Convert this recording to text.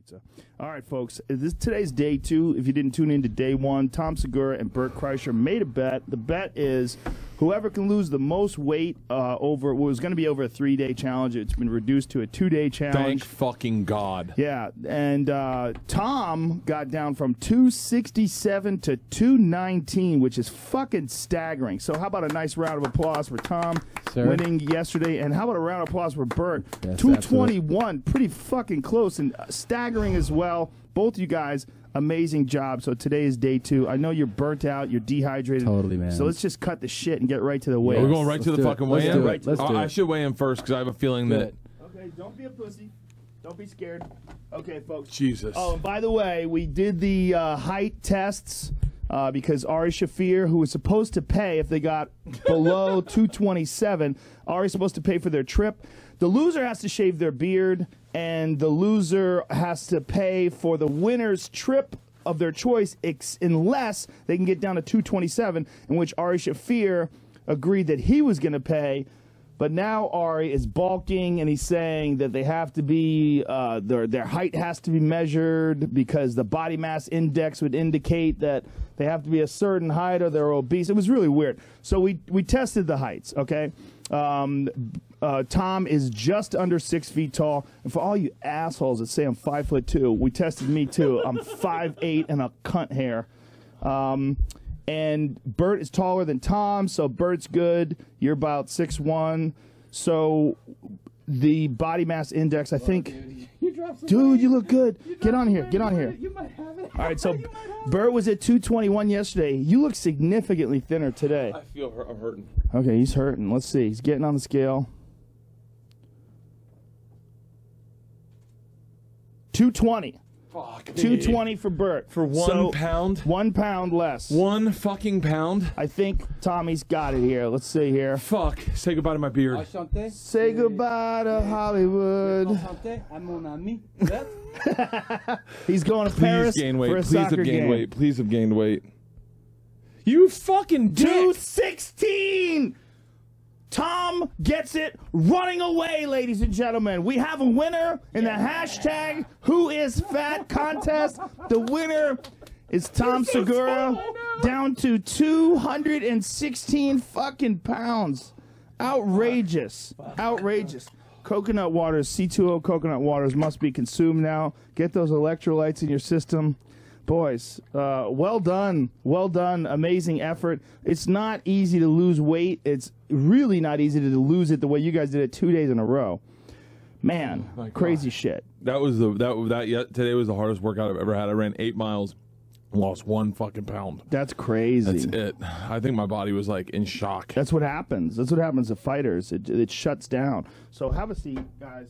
pizza. All right, folks. This today's day two. If you didn't tune in to day one, Tom Segura and Bert Kreischer made a bet. The bet is whoever can lose the most weight uh, over what was going to be over a three day challenge. It's been reduced to a two day challenge. Thank fucking God. Yeah, and uh, Tom got down from 267 to 219, which is fucking staggering. So, how about a nice round of applause for Tom Sir. winning yesterday? And how about a round of applause for Bert? Yes, 221, pretty fucking close and staggering as well. Both you guys, amazing job. So, today is day two. I know you're burnt out, you're dehydrated. Totally, man. So, let's just cut the shit and get right to the weigh. We're going right to Let's the it. fucking Let's weigh-in. do it. Let's I- do I should weigh in first because I have a feeling Do that it. Okay, don't be a pussy. Don't be scared. Okay, folks. Jesus. Oh, and by the way, we did the uh, height tests uh, because Ari Shaffir, who was supposed to pay if they got below 227, Ari's supposed to pay for their trip. The loser has to shave their beard, and the loser has to pay for the winner's trip of their choice, ex- unless they can get down to 227, in which Ari Shaffir agreed that he was going to pay. But now Ari is balking and he's saying that they have to be uh, their their height has to be measured because the body mass index would indicate that they have to be a certain height or they're obese. It was really weird. So we we tested the heights. Okay, um, uh, Tom is just under six feet tall, and for all you assholes that say I'm five foot two, we tested me too. I'm five eight and a cunt hair. Um, and Bert is taller than Tom, so Bert's good. You're about six one, so the body mass index, I think. You dropped Dude, you look good. You Get on here. Get on here. You might have it. All right, so You might have it. Bert was at 221 yesterday. You look significantly thinner today. I feel hurt, I'm hurting. Okay, he's hurting. Let's see. He's getting on the scale. 220. Fuck. 220 for Bert. For one So, pound? One pound less. One fucking pound? I think Tommy's got it here. Let's see here. Fuck. Say goodbye to my beard. Enchanté. Say goodbye to Hollywood. Enchanté à mon ami. He's going to Please Paris gain for weight. a Please soccer have gained game. weight. Please have gained weight. You fucking dick. 216. Tom gets it running away, ladies and gentlemen. We have a winner in the hashtag Who is Fat contest. The winner is Tom Segura, down to 216 fucking pounds. Outrageous. Outrageous. Coconut waters, C2O coconut waters must be consumed now. Get those electrolytes in your system. Boys, uh, well done. Well done. Amazing effort. It's not easy to lose weight. It's really not easy to lose it the way you guys did it two days in a row. Man, God. crazy shit. That was the that that yeah, today was the hardest workout I've ever had. I ran eight miles, lost one fucking pound. That's crazy. That's it. I think my body was like in shock. That's what happens. That's what happens to fighters. It, it shuts down. So have a seat, guys.